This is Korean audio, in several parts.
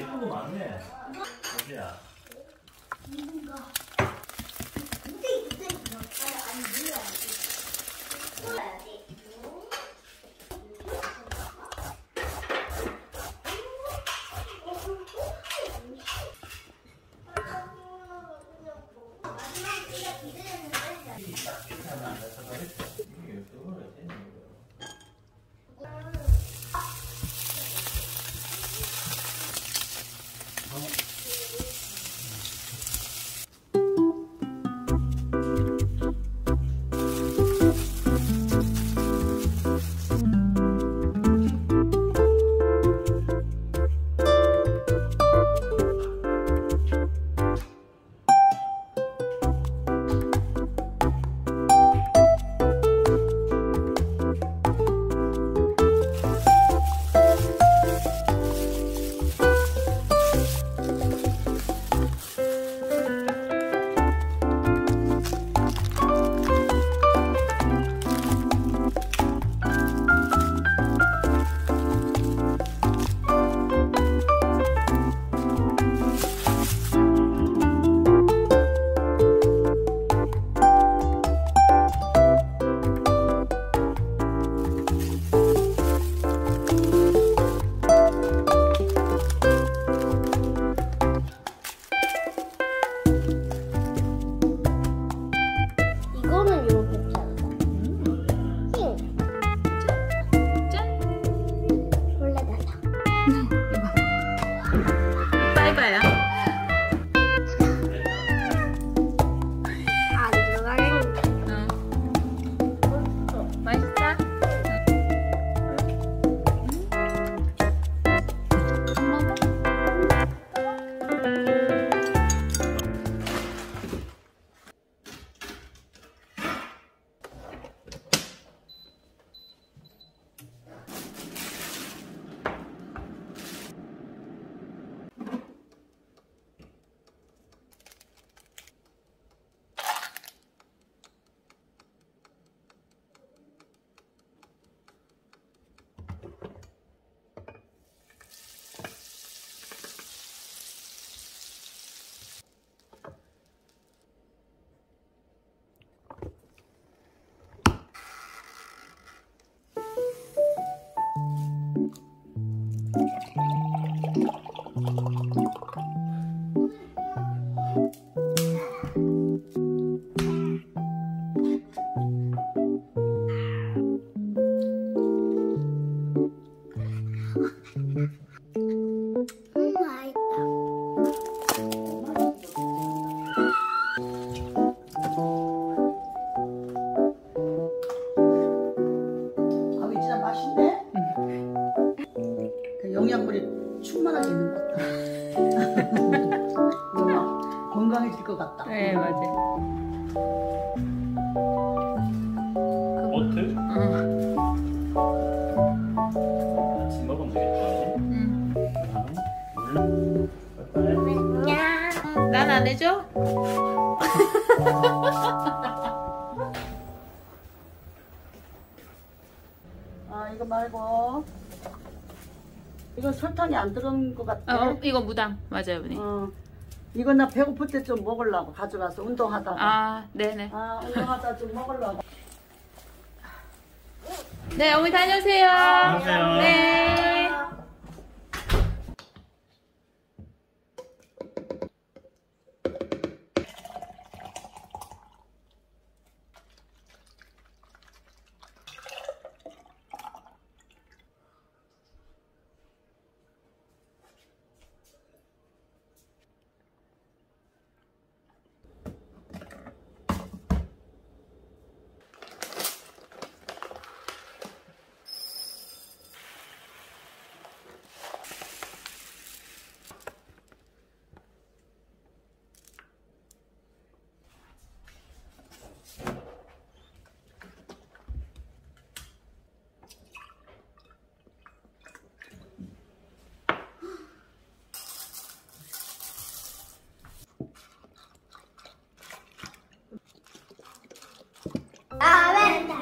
예쁜 거 많네. 어디야? 이분 이거는 이 영양분이 충만하게 있는 것 같다. 건강해질 것 같다. 네, 맞아. 보트? 응. 같이 먹으면 되겠다. 응. 나는 몰라. 빨리. 야. 난안 해줘? 아, 이거 말고. 이건 설탕이 안 들어간 것 같아. 어, 이거 무당. 맞아요, 어머니. 어. 이건 나 배고플 때 좀 먹으려고 가져가서 운동하다가. 아, 네네. 아, 운동하다 좀 먹으려고. 네, 어머니 다녀오세요. 다녀오세요. 네.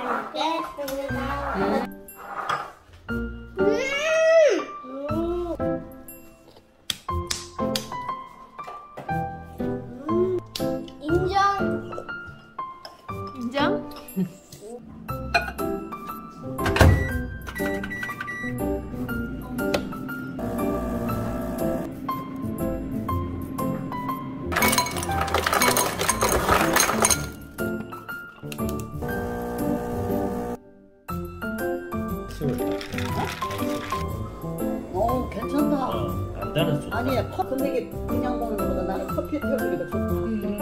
Oke. 아니, 컵 근데 이게 그냥 먹는 거보다 나는 커피에 태우는 게 더 좋다. 음.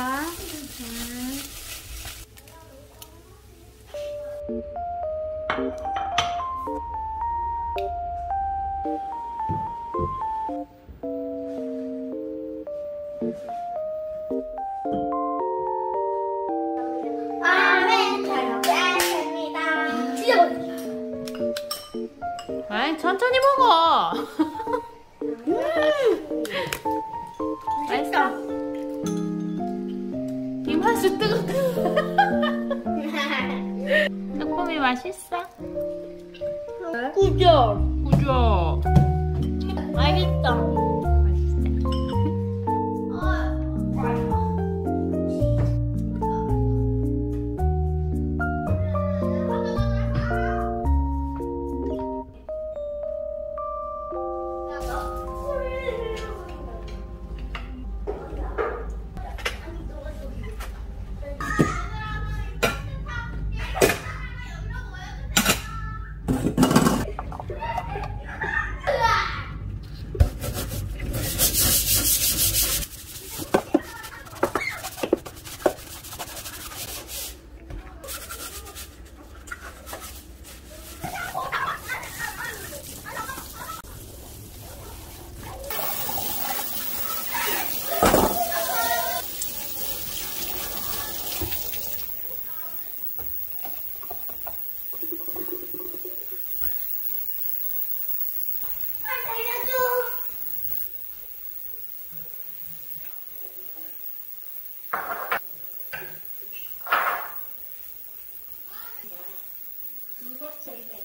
啊 구절. 구절. 알겠다. got something.